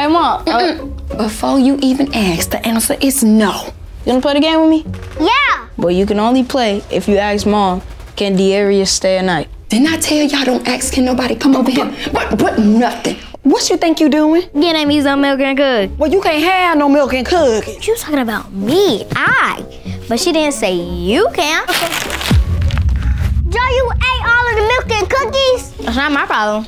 Hey, Mom. Uh, Before you even ask, the answer is no. you wanna play the game with me? Yeah. But you can only play if you ask Mom, can Darius stay a night? Didn't I tell y'all don't ask can nobody come over here? But but nothing. What you think you doing? Getting me some milk and cook. Well, you can't have no milk and cookies. She was talking about me, I. But she didn't say you can. Joe, you ate all of the milk and cookies? That's not my problem.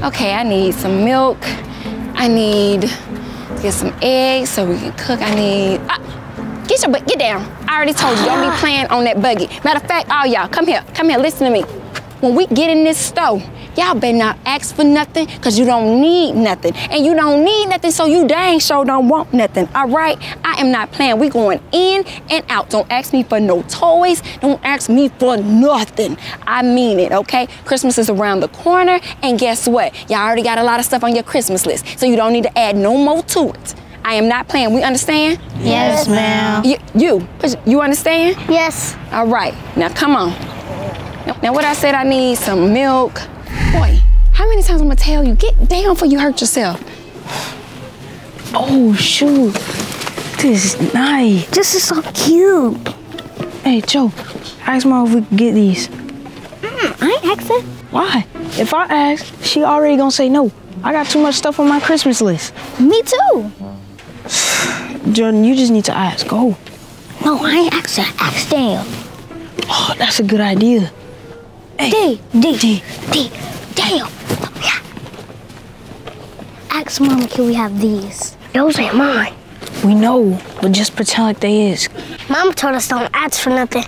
Okay, I need some milk. I need to get some eggs so we can cook. I need. Ah, get your butt, get down. I already told you, don't be playing on that buggy. Matter of fact, all y'all, come here, come here, listen to me. When we get in this store, y'all better not ask for nothing, cause you don't need nothing. And you don't need nothing, so you dang sure don't want nothing, all right? I am not playing. We going in and out. Don't ask me for no toys. Don't ask me for nothing. I mean it, okay? Christmas is around the corner, and guess what? Y'all already got a lot of stuff on your Christmas list, so you don't need to add no more to it. I am not playing. We understand? Yes, ma'am. You, you, you understand? Yes. All right, now come on. Now, now what I said, I need some milk. Boy, how many times I'm gonna tell you, get down before you hurt yourself. Oh, shoot. This is nice. This is so cute. Hey, Joe, ask Mom if we can get these. Mm, I ain't asking. Why? If I ask, she already gonna say no. I got too much stuff on my Christmas list. Me too. Jordan, you just need to ask. Go. No, I ain't asking. Ask Daniel. Oh, that's a good idea. D, D, D, D, Daniel. Yeah. Ask Mama, can we have these? Those ain't mine. We know, but just pretend like they is. Mama told us don't ask for nothing.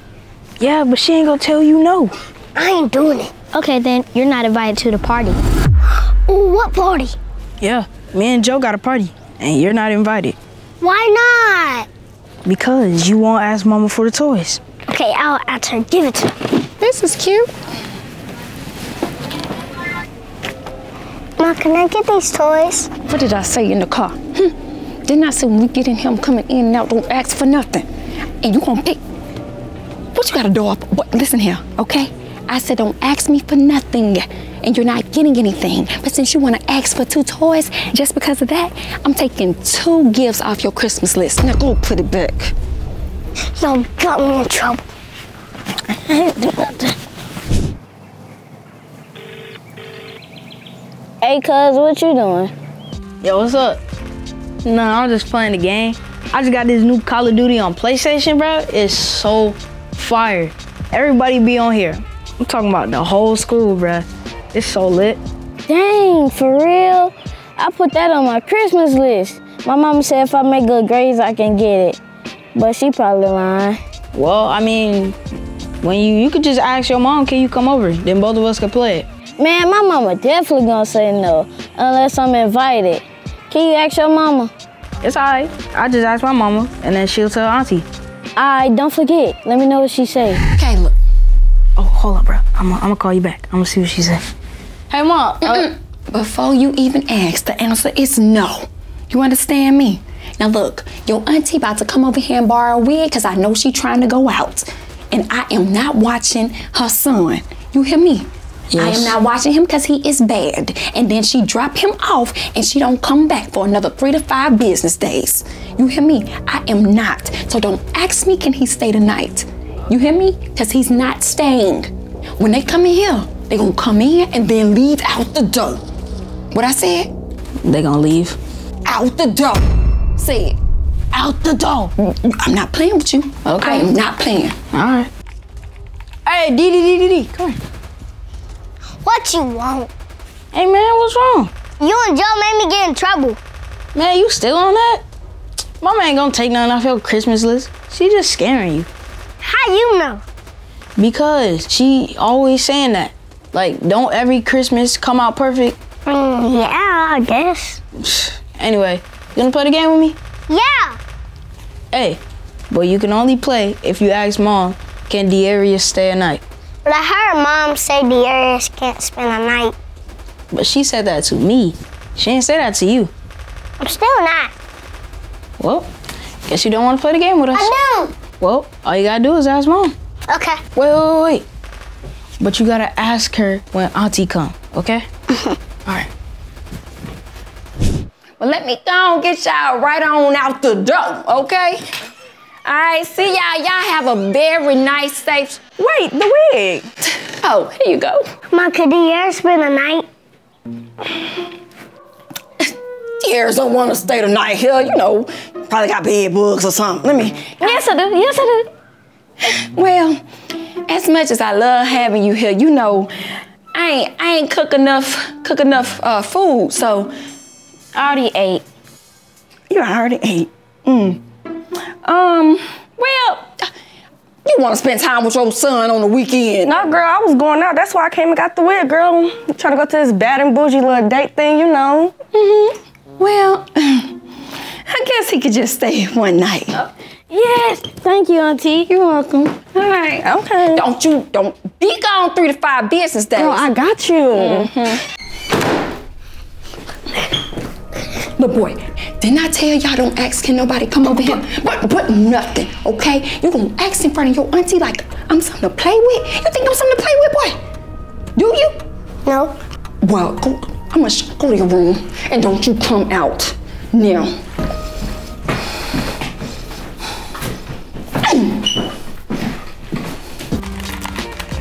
Yeah, but she ain't gonna tell you no. I ain't doing it. Okay, then you're not invited to the party. Ooh, what party? Yeah, me and Joe got a party, and you're not invited Why not? because you won't ask Mama for the toys. Okay, I'll ask her. Give it to her. This is cute. Ma, can I get these toys? What did I say in the car? Hmm. Didn't I say when we get in here, I'm coming in and out, don't ask for nothing. And you gonna pick. What you got a door up? What? Listen here, okay? I said don't ask me for nothing. And you're not getting anything. But since you wanna ask for two toys, just because of that, I'm taking two gifts off your Christmas list. Now go put it back. Y'all got me in trouble. Hey, cuz, what you doing? Yo, what's up? No, I'm just playing the game. I just got this new Call of Duty on PlayStation, bro. It's so fire. Everybody be on here. I'm talking about the whole school, bro. It's so lit. Dang, for real? I put that on my Christmas list. My mama said if I make good grades, I can get it. But she probably lying. Well, I mean, when you you could just ask your mom, can you come over? Then both of us could play it. Man, my mama definitely gonna say no, unless I'm invited. Can you ask your mama? It's alright. I just ask my mama, and then she'll tell auntie. Alright, don't forget. Let me know what she say. Okay, look. Oh, hold up, bro. I'm gonna call you back. I'm gonna see what she said. Hey, mom. Uh, Before you even ask, the answer is no. You understand me? Now look, your auntie about to come over here and borrow a wig because I know she trying to go out. And I am not watching her son. You hear me? I am not watching him because he is bad. And then she drop him off and she don't come back for another three to five business days. You hear me? I am not. So don't ask me can he stay tonight. You hear me? Because he's not staying. When they come in here, they gonna come in and then leave out the door. What I said? They gonna leave. Out the door. Say it. Out the door. I'm not playing with you. Okay. I am not playing. All right. Hey, D D D D D, come here. What you want? Hey man, what's wrong? You and Joe made me get in trouble. Man, you still on that? Mama ain't gonna take nothing off your Christmas list. She just scaring you. How you know? Because she always saying that. Like, don't every Christmas come out perfect? Mm, yeah, I guess. Anyway, you gonna play the game with me? Yeah. Hey, but you can only play if you ask mom, can Darius stay a night? But I heard Mom say Darius can't spend a night. But she said that to me. She didn't say that to you. I'm still not. Well, guess you don't want to play the game with us. I do. Well, all you gotta do is ask mom. Okay. Wait, wait, wait, wait. But you gotta ask her when auntie come. Okay? All right. Well, let me go and get y'all right on out the door, okay? All right, see y'all. Y'all have a very nice, safe. Wait, the wig. Oh, here you go. Mom, could Darius spend the night? Darius don't want to stay the night here. You know, probably got bed bugs or something. Let me. Yes, I do. Yes, I do. Well, as much as I love having you here, you know, I ain't I ain't cook enough cook enough uh, food, so I already ate. you already ate. Mm. Um. Well, you want to spend time with your son on the weekend? No, girl, I was going out. That's why I came and got the wig, girl. trying to go to this bad and bougie little date thing, you know. Mm-hmm. Well, I guess he could just stay one night. Yes. Thank you, Auntie. You're welcome. All right. Okay. Don't you don't be gone three to five business days. Girl, I got you. But boy, didn't I tell y'all don't ask can nobody come over here? But but nothing, okay? You gonna ask in front of your auntie like I'm something to play with? You think I'm something to play with, boy? Do you? No. Well, go, I'm gonna go to your room and don't you come out now.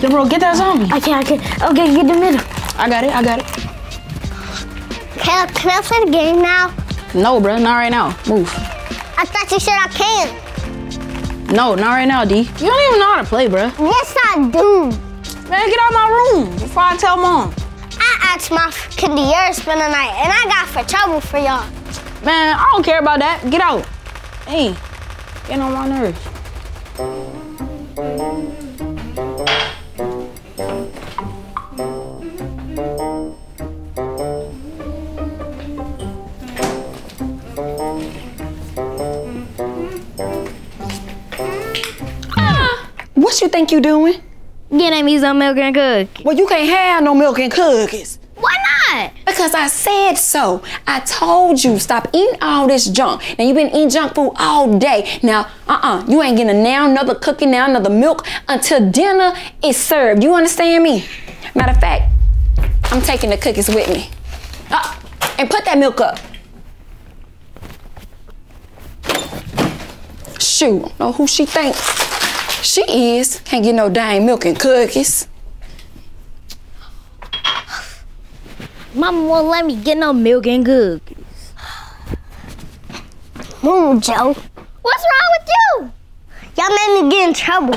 Yo, bro, get that zombie. Okay, okay. Okay, get the middle. I got it. I got it. Can I, can I play the game now? No, bro, not right now. Move. I thought you said I can. No, not right now, D. You don't even know how to play, bro. Yes, I do. Man, get out of my room before I tell mom. I asked my Darius spend the night, and I got for trouble for y'all. Man, I don't care about that. Get out. Hey, get on my nerves. Think you doing? Getting me some milk and cookies. Well, you can't have no milk and cookies. Why not? Because I said so. I told you stop eating all this junk. Now you've been eating junk food all day. Now, uh-uh, you ain't getting now another cookie, now another milk until dinner is served. You understand me? Matter of fact, I'm taking the cookies with me. Uh, and put that milk up. Shoot, I don't know who she thinks she is. Can't get no dang milk and cookies. Mama won't let me get no milk and cookies. Move, Joe. What's wrong with you? Y'all made me get in trouble.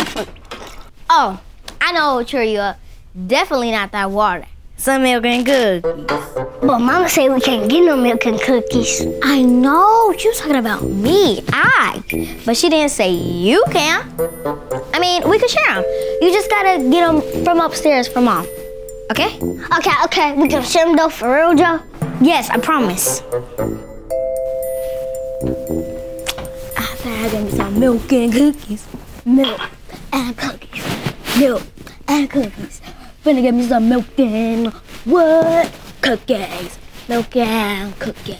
Oh, I know what cheer you up. Definitely not that water. Some milk and cookies. But Mama said we can't get no milk and cookies. I know. She was talking about me. I. But she didn't say you can. I mean, we could share them. You just gotta get them from upstairs from mom. Okay? Okay, okay, we can share them though for real, Joe. Yes, I promise. I better get me some milk and cookies. Milk and cookies. Milk and cookies. Finna get me some milk and what? Cookies. Milk and cookies.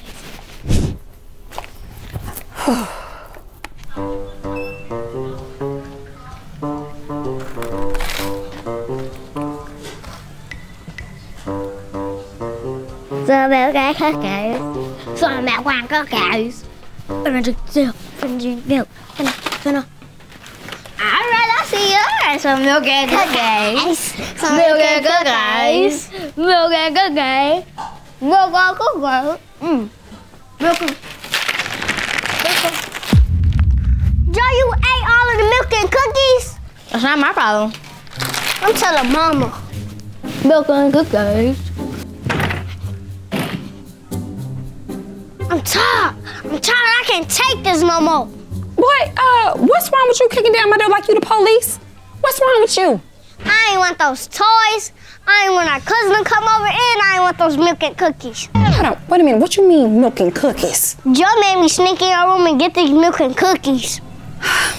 Some milk and cookies. Some milk and cookies. Finna drink milk. Finna drink milk. Finna, finna. All right, I see you. Some milk and cookies. Some Milk and cookies. Milk and cookies. Milk and cookies. Mm. Milk and Joe, you ate all of the milk and cookies? That's not my problem. I'm telling Mama. Milk and cookies. I'm tired. I'm tired. I can't take this no more. What? Uh, what's wrong with you kicking down my door like you the police? What's wrong with you? I ain't want those toys. I ain't want our cousin to come over, and I ain't want those milk and cookies. Hold on. Wait a minute. What you mean milk and cookies? Joe made me sneak in your room and get these milk and cookies.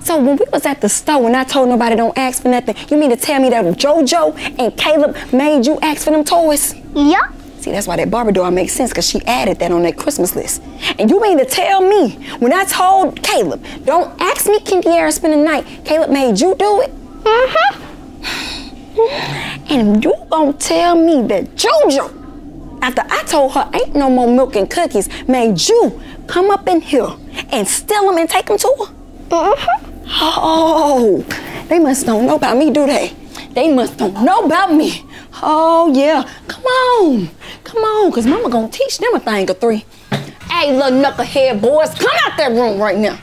So when we was at the store and I told nobody don't ask for nothing, you mean to tell me that JoJo and Caleb made you ask for them toys? Yup. See, that's why that Barbie doll makes sense because she added that on that Christmas list. And you mean to tell me when I told Caleb, don't ask me can Kiara spend the night, Caleb made you do it? Mm-hmm. And you gonna tell me that JoJo, after I told her ain't no more milk and cookies, made you come up in here and steal them and take them to her? Mm-hmm. Oh, they must don't know about me, do they? They must don't know about me. Oh yeah, come on, come on, cause mama gonna teach them a thing or three. Hey, little knucklehead boys, come out that room right now.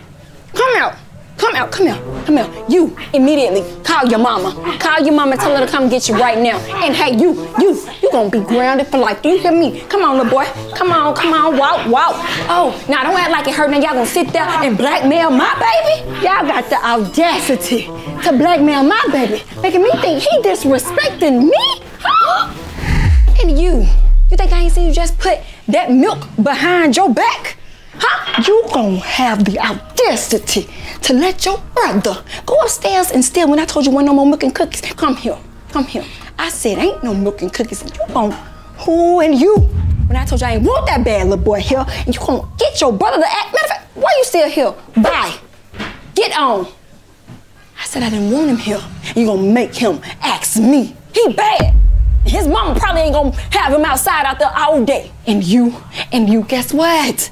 Come out. Come out, come out, come out. You immediately call your mama. Call your mama, and tell her to come get you right now. And hey, you, you, you gonna be grounded for life. Do you hear me? Come on, little boy. Come on, come on, walk, walk. Oh, now don't act like it hurt. Now y'all gonna sit there and blackmail my baby? Y'all got the audacity to blackmail my baby, making me think he disrespecting me? Huh? And you, you think I ain't seen you just put that milk behind your back? Huh? You gonna have the audacity to let your brother go upstairs and steal when I told you wasn't no more milk and cookies. Come here, come here. I said ain't no milk and cookies. You gon' who and you? When I told you I ain't want that bad little boy here, and you gonna get your brother to act. Matter of fact, why you still here? Bye. Get on. I said I didn't want him here. You gonna make him ask me. He bad. His mama probably ain't gonna have him outside out there all day. And you, and you, guess what?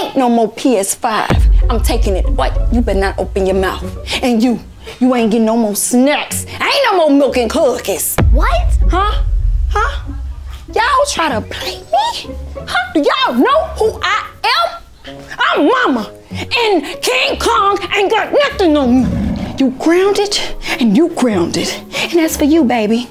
Ain't no more PS5. I'm taking it. What? You better not open your mouth. And you, you ain't getting no more snacks. Ain't no more milk and cookies. What? Huh? Huh? Y'all try to play me? Huh? Do y'all know who I am? I'm Mama, and King Kong ain't got nothing on me. You grounded, and you grounded. And as for you, baby.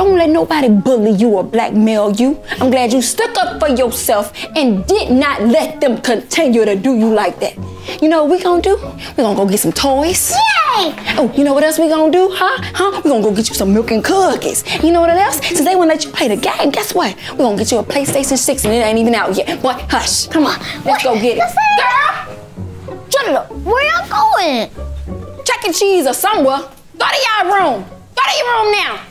Don't let nobody bully you or blackmail you. I'm glad you stuck up for yourself and did not let them continue to do you like that. You know what we gonna do? we gonna go get some toys. Yay! Oh, you know what else we gonna do, huh? Huh? we gonna go get you some milk and cookies. You know what else? Since they wanna let you play the game, guess what? we gonna get you a PlayStation 6 and it ain't even out yet. Boy, hush. Come on. Let's go get it. Girl! Shut it up. Where y'all going? Chuck E. Cheese or somewhere. Go to y'all room. Go to your room now.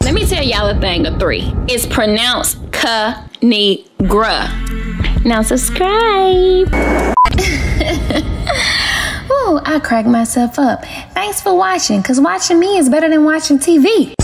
Let me tell y'all a thing or three. It's pronounced Ka-ni-gra. Now subscribe. Ooh, I cracked myself up. Thanks for watching, because watching me is better than watching TV.